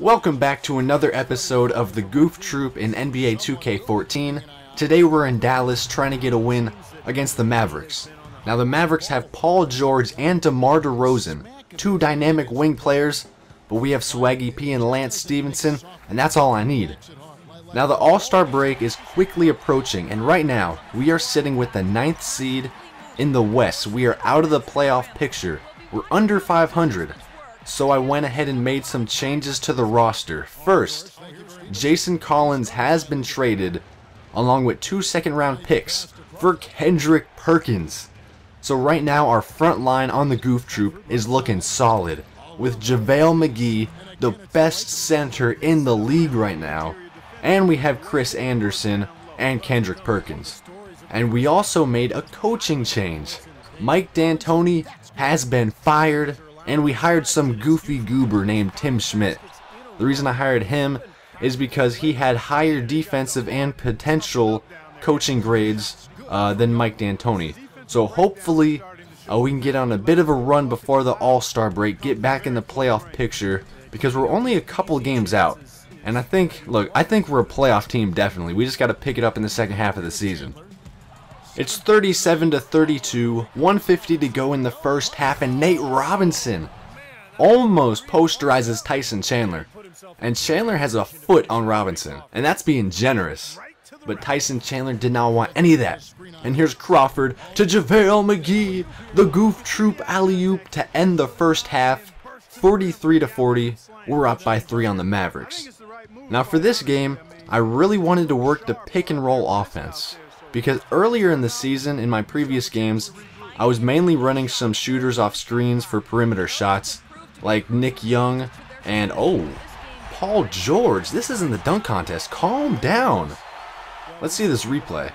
Welcome back to another episode of the Goof Troop in NBA 2K14. Today we're in Dallas trying to get a win against the Mavericks. Now the Mavericks have Paul George and DeMar DeRozan, two dynamic wing players, but we have Swaggy P and Lance Stephenson, and that's all I need. Now the All-Star break is quickly approaching, and right now we are sitting with the ninth seed in the West. We are out of the playoff picture. We're under 500. So I went ahead and made some changes to the roster. First, Jason Collins has been traded along with two second round picks for Kendrick Perkins. So right now our front line on the Goof Troop is looking solid with JaVale McGee, the best center in the league right now. And we have Chris Andersen and Kendrick Perkins. And we also made a coaching change. Mike D'Antoni has been fired and we hired some goofy goober named Tim Schmidt. The reason I hired him is because he had higher defensive and potential coaching grades uh, than Mike D'Antoni. So hopefully uh, we can get on a bit of a run before the All-Star break, get back in the playoff picture, because we're only a couple games out. And I think, look, I think we're a playoff team definitely. We just got to pick it up in the second half of the season. It's 37 to 32, 150 to go in the first half, and Nate Robinson almost posterizes Tyson Chandler. And Chandler has a foot on Robinson, and that's being generous. But Tyson Chandler did not want any of that. And here's Crawford to JaVale McGee, the goof troop alley-oop to end the first half. 43 to 40, we're up by 3 on the Mavericks. Now for this game, I really wanted to work the pick and roll offense because earlier in the season in my previous games I was mainly running some shooters off screens for perimeter shots like Nick Young and oh Paul George. This isn't the dunk contest. Calm down. Let's see this replay.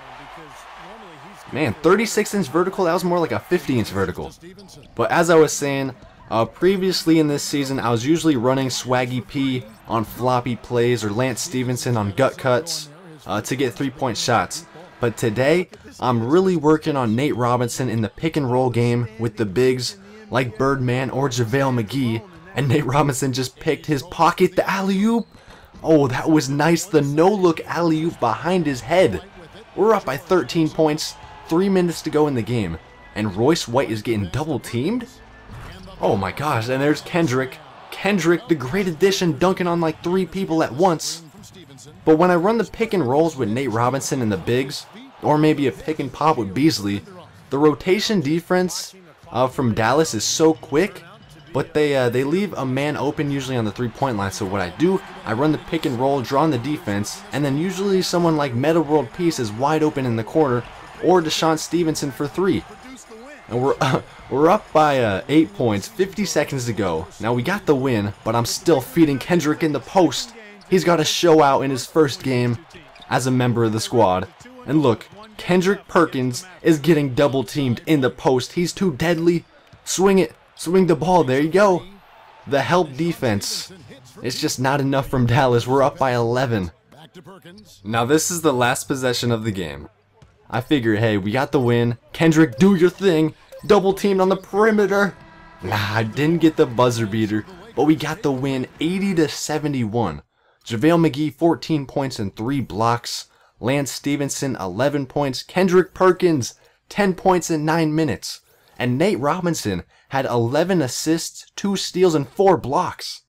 Man 36 inch vertical that was more like a 50 inch vertical. But as I was saying uh, previously in this season I was usually running Swaggy P on floppy plays or Lance Stephenson on gut cuts uh, to get three point shots but today, I'm really working on Nate Robinson in the pick and roll game with the bigs like Birdman or JaVale McGee. And Nate Robinson just picked his pocket, the alley-oop. Oh, that was nice, the no-look alley-oop behind his head. We're up by 13 points, 3 minutes to go in the game. And Royce White is getting double-teamed? Oh my gosh, and there's Kendrick. Kendrick, the great addition, dunking on like 3 people at once. But when I run the pick and rolls with Nate Robinson and the bigs, or maybe a pick and pop with Beasley, the rotation defense uh, from Dallas is so quick, but they uh, they leave a man open usually on the three-point line. So what I do, I run the pick and roll, draw on the defense, and then usually someone like Metta World Peace is wide open in the corner, or DeShawn Stevenson for three. And we're uh, we're up by uh, eight points, 50 seconds to go. Now we got the win, but I'm still feeding Kendrick in the post. He's got to show out in his first game as a member of the squad. And look, Kendrick Perkins is getting double teamed in the post. He's too deadly. Swing it. Swing the ball. There you go. The help defense. It's just not enough from Dallas. We're up by 11. Now this is the last possession of the game. I figure, hey, we got the win. Kendrick, do your thing. Double teamed on the perimeter. Nah, I didn't get the buzzer beater, but we got the win 80 to 71. JaVale McGee 14 points and 3 blocks. Lance Stephenson 11 points. Kendrick Perkins 10 points in 9 minutes. And Nate Robinson had 11 assists, 2 steals, and 4 blocks.